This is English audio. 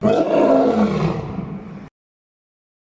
Well,